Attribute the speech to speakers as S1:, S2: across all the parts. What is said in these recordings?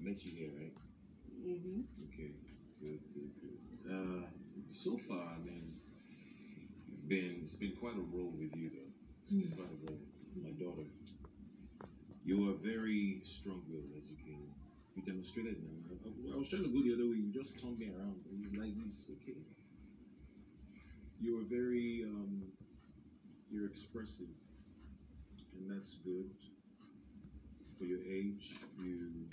S1: met you here, right?
S2: Mm-hmm.
S1: Okay, good, good, good. Uh, so far, I mean, you've been, it's been quite a role with you, though. It's been quite a role. My daughter, you are very strong-willed, as you can, you demonstrated. Man. I, I, was trying to go the other way, you just turned me around. It's like this, okay. You are very, um, you're expressive, and that's good. For your age, you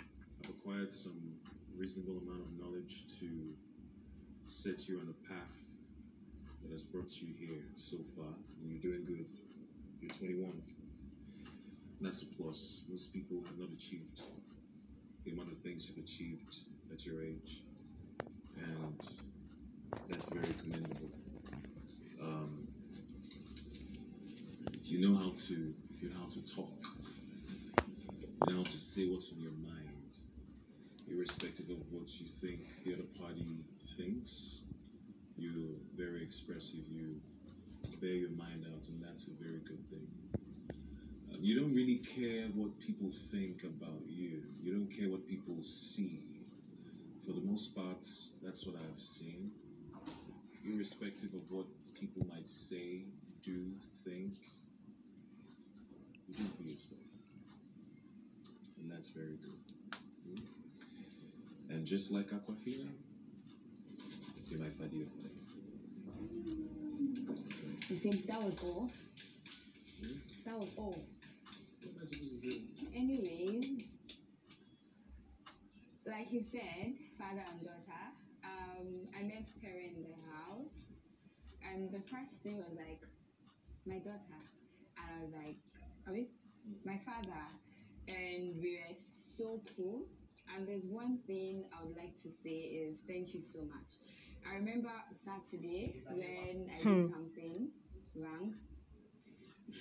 S1: acquired some reasonable amount of knowledge to set you on a path that has brought you here so far, and you're doing good. You're 21. That's a plus. Most people have not achieved the amount of things you've achieved at your age, and that's very commendable. Um, you know how to you know how to talk. You know how to say what's on your mind, irrespective of what you think the other party thinks. You're very expressive. You bear your mind out, and that's a very good thing. Um, you don't really care what people think about you. You don't care what people see. For the most part, that's what I've seen. Irrespective of what people might say, do, think, you just be yourself. And that's very good. Mm. And just like Aquafina, you're my buddy of life.
S2: You see, that was all?
S1: Hmm?
S2: That was all.
S1: What am I supposed to say?
S2: Anyways, like he said, father and daughter. Um, I met Pere in the house, and the first thing was like, my daughter, and I was like, I mean, my father, and we were so cool. And there's one thing I would like to say is thank you so much. I remember Saturday when I did hmm. something wrong,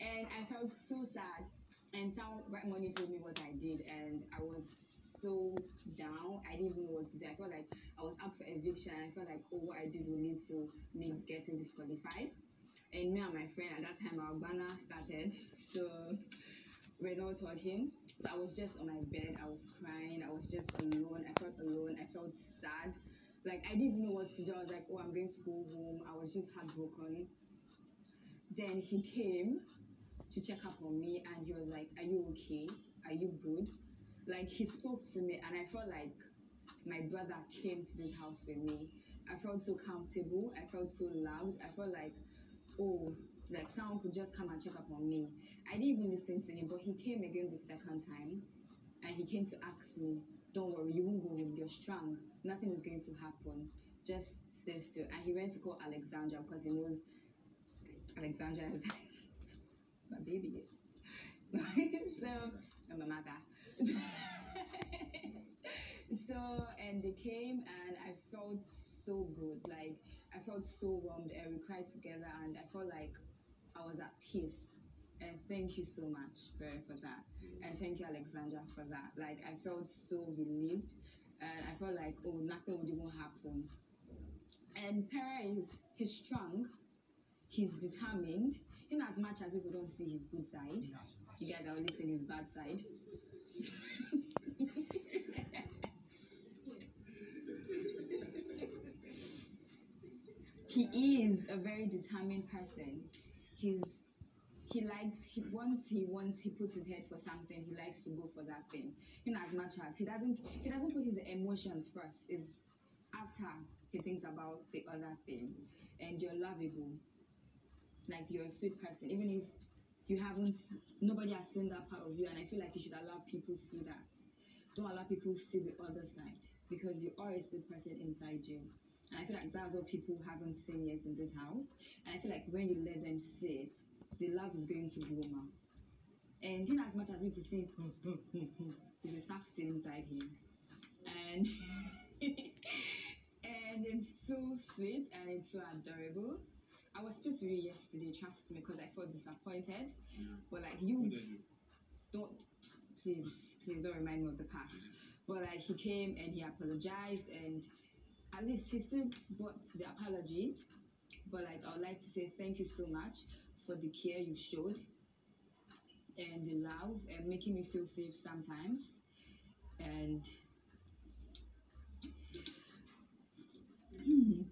S2: and I felt so sad. And some White Money told me what I did, and I was so down. I didn't even know what to do. I felt like I was up for eviction. I felt like, oh, what I did will lead to me getting disqualified. And me and my friend at that time, our banner started, so we're not talking. So I was just on my bed. I was crying. I was just alone. I felt alone. I felt sad. Like I didn't know what to do. I was like, oh, I'm going to go home. I was just heartbroken. Then he came to check up on me and he was like, Are you okay? Are you good? Like he spoke to me and I felt like my brother came to this house with me. I felt so comfortable. I felt so loved. I felt like, oh, like someone could just come and check up on me. I didn't even listen to him, but he came again the second time and he came to ask me, Don't worry, you won't go home. You're strong. Nothing is going to happen. Just stay still. And he went to call Alexandra because he knows Alexandra is my baby. so, and my mother. so, and they came and I felt so good. Like, I felt so warmed and we cried together and I felt like I was at peace. And thank you so much, Barry, for that. And thank you, Alexandra, for that. Like, I felt so relieved and I felt like, oh, nothing would even happen. And Pere is, he's strong, he's determined, in as much as people don't see his good side. You guys are only seeing his bad side. he is a very determined person. He's he likes he once he wants he puts his head for something he likes to go for that thing. In as much as he doesn't he doesn't put his emotions first is after he thinks about the other thing. And you're lovable. Like you're a sweet person even if you haven't nobody has seen that part of you and i feel like you should allow people see that. Don't allow people see the other side because you are a sweet person inside you and i feel like that's what people haven't seen yet in this house and i feel like when you let them see it the love is going to grow more and in as much as people see there's a safety inside him and and it's so sweet and it's so adorable I was supposed to be yesterday, trust me, because I felt disappointed.
S1: Yeah.
S2: But like you
S1: you?
S2: don't please, please don't remind me of the past. But like he came and he apologized and at least he still bought the apology. But like I would like to say thank you so much for the care you showed and the love and making me feel safe sometimes. and hmm,